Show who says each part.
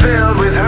Speaker 1: filled with her.